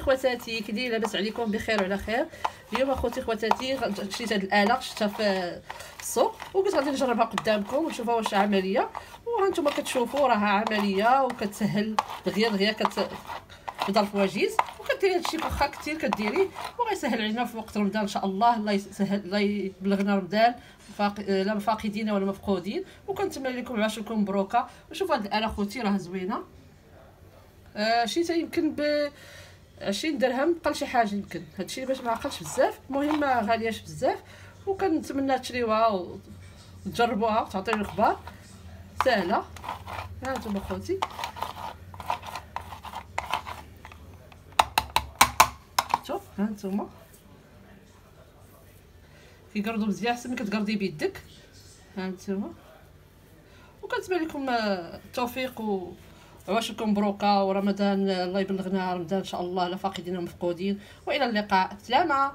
خواتاتي كي دايرين لاباس عليكم بخير وعلى خير. اليوم اخوتي خواتاتي شريت هاد الآلة شفتها في السوق وقلت غادي نجربها قدامكم ونشوفها واش عملية. وهانتوما كتشوفوا راها عملية وكتسهل دغيا دغيا كت بظرف وجيز وكديري هادشي واخا كثير كديري وغيسهل علينا في وقت رمضان إن شاء الله. الله يسهل الله يبلغنا رمضان فاق... لا فاقدين ولا مفقودين. وكنتمنى لكم عاشركم مبروكه وشوف هاد الآلة خوتي راه زوينة. آه شريتها يمكن ب 20 درهم قل شي حاجة يمكن. هادشي باش ما عقلش بزاف. المهم ما غالياش بزاف. وكنتمنى تشريوها وتجربوها وتعطيو الإخبار. سهلة. ها أنتم خوتي. شوف ها أنتم كيقردوا مزيان حسن ملي كتقردي بيدك. ها أنتم وكنتمنى لكم التوفيق و عواشكم مبروكة ورمضان الله يبلغنا رمضان إن شاء الله لا فاقدين ومفقودين وإلى اللقاء. سلامة.